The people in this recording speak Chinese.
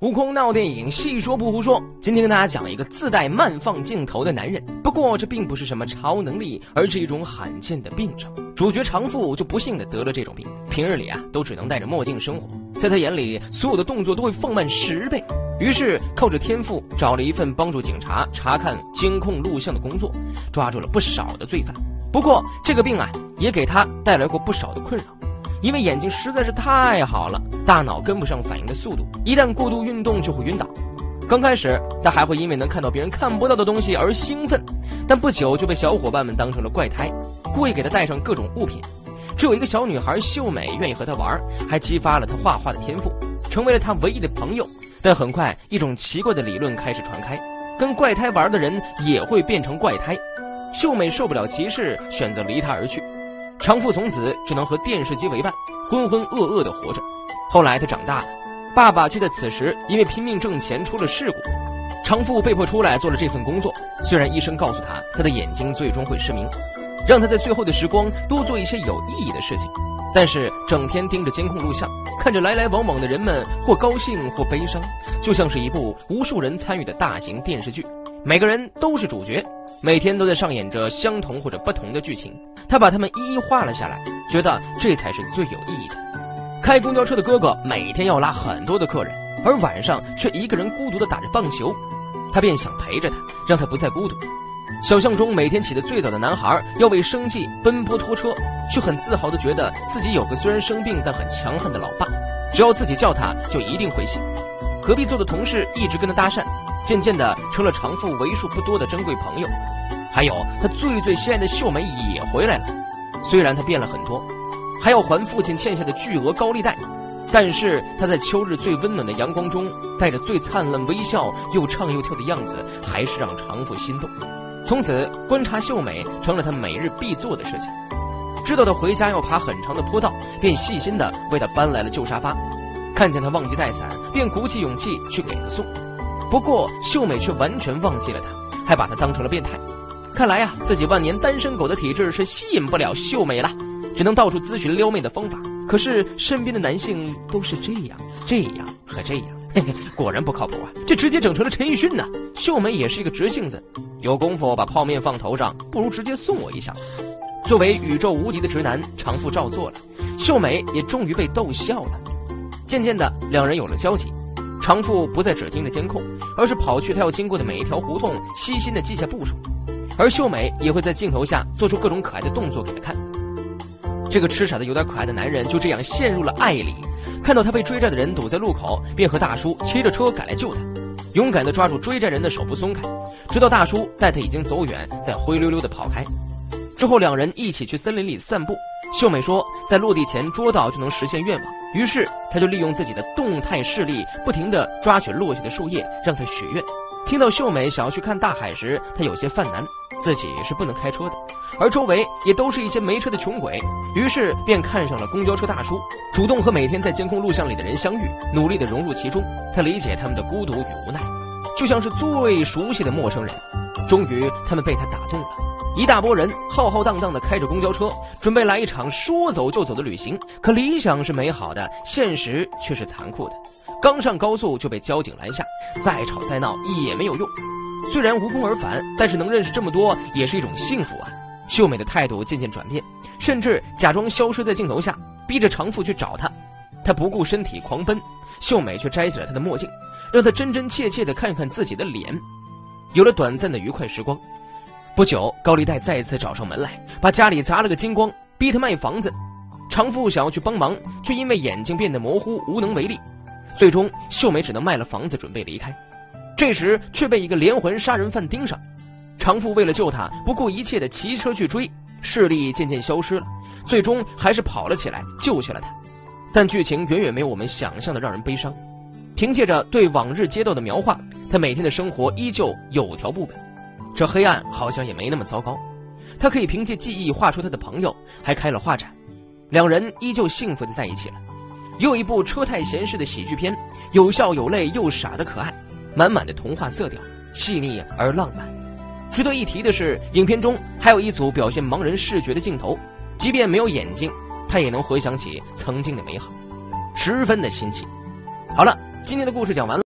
悟空闹电影，细说不胡说。今天跟大家讲一个自带慢放镜头的男人。不过这并不是什么超能力，而是一种罕见的病症。主角长富就不幸的得了这种病，平日里啊都只能戴着墨镜生活，在他眼里所有的动作都会放慢十倍。于是靠着天赋找了一份帮助警察查看监控录像的工作，抓住了不少的罪犯。不过这个病啊也给他带来过不少的困扰。因为眼睛实在是太好了，大脑跟不上反应的速度，一旦过度运动就会晕倒。刚开始他还会因为能看到别人看不到的东西而兴奋，但不久就被小伙伴们当成了怪胎，故意给他带上各种物品。只有一个小女孩秀美愿意和他玩，还激发了他画画的天赋，成为了他唯一的朋友。但很快，一种奇怪的理论开始传开：跟怪胎玩的人也会变成怪胎。秀美受不了歧视，选择离他而去。长富从此只能和电视机为伴，浑浑噩噩地活着。后来他长大了，爸爸却在此时因为拼命挣钱出了事故，长富被迫出来做了这份工作。虽然医生告诉他他的眼睛最终会失明，让他在最后的时光多做一些有意义的事情，但是整天盯着监控录像，看着来来往往的人们或高兴或悲伤，就像是一部无数人参与的大型电视剧，每个人都是主角。每天都在上演着相同或者不同的剧情，他把它们一一画了下来，觉得这才是最有意义的。开公交车的哥哥每天要拉很多的客人，而晚上却一个人孤独地打着棒球，他便想陪着他，让他不再孤独。小巷中每天起得最早的男孩要为生计奔波拖车，却很自豪地觉得自己有个虽然生病但很强悍的老爸，只要自己叫他就一定会醒。隔壁座的同事一直跟他搭讪。渐渐的成了长富为数不多的珍贵朋友，还有他最最心爱的秀美也回来了。虽然他变了很多，还要还父亲欠下的巨额高利贷，但是他在秋日最温暖的阳光中，带着最灿烂微笑，又唱又跳的样子，还是让长富心动。从此，观察秀美成了他每日必做的事情。知道他回家要爬很长的坡道，便细心的为他搬来了旧沙发。看见他忘记带伞，便鼓起勇气去给他送。不过秀美却完全忘记了他，还把他当成了变态。看来呀，自己万年单身狗的体质是吸引不了秀美了，只能到处咨询撩妹的方法。可是身边的男性都是这样、这样和这样，嘿嘿，果然不靠谱啊！这直接整成了陈奕迅呢。秀美也是一个直性子，有功夫把泡面放头上，不如直接送我一下。作为宇宙无敌的直男，长富照做了，秀美也终于被逗笑了。渐渐的，两人有了交集。长富不再只盯着监控，而是跑去他要经过的每一条胡同，细心的记下步数。而秀美也会在镜头下做出各种可爱的动作给他看。这个痴傻的有点可爱的男人就这样陷入了爱里。看到他被追债的人堵在路口，便和大叔骑着车赶来救他，勇敢地抓住追债人的手不松开，直到大叔带他已经走远，再灰溜溜地跑开。之后两人一起去森林里散步。秀美说，在落地前捉到就能实现愿望。于是，他就利用自己的动态视力，不停地抓取落下的树叶，让他许愿。听到秀美想要去看大海时，他有些犯难，自己是不能开车的，而周围也都是一些没车的穷鬼，于是便看上了公交车大叔，主动和每天在监控录像里的人相遇，努力地融入其中。他理解他们的孤独与无奈，就像是最熟悉的陌生人。终于，他们被他打动了。一大波人浩浩荡荡地开着公交车，准备来一场说走就走的旅行。可理想是美好的，现实却是残酷的。刚上高速就被交警拦下，再吵再闹也没有用。虽然无功而返，但是能认识这么多也是一种幸福啊！秀美的态度渐渐转变，甚至假装消失在镜头下，逼着长富去找她。他不顾身体狂奔，秀美却摘下了他的墨镜，让他真真切切地看看自己的脸。有了短暂的愉快时光。不久，高利贷再次找上门来，把家里砸了个精光，逼他卖房子。长富想要去帮忙，却因为眼睛变得模糊，无能为力。最终，秀美只能卖了房子，准备离开。这时，却被一个连环杀人犯盯上。长富为了救他，不顾一切的骑车去追，视力渐渐消失了，最终还是跑了起来，救下了他。但剧情远远没有我们想象的让人悲伤。凭借着对往日街道的描画，他每天的生活依旧有条不紊。这黑暗好像也没那么糟糕，他可以凭借记忆画出他的朋友，还开了画展，两人依旧幸福的在一起了。又一部车太闲适的喜剧片，有笑有泪又傻的可爱，满满的童话色调，细腻而浪漫。值得一提的是，影片中还有一组表现盲人视觉的镜头，即便没有眼睛，他也能回想起曾经的美好，十分的新奇。好了。今天的故事讲完了。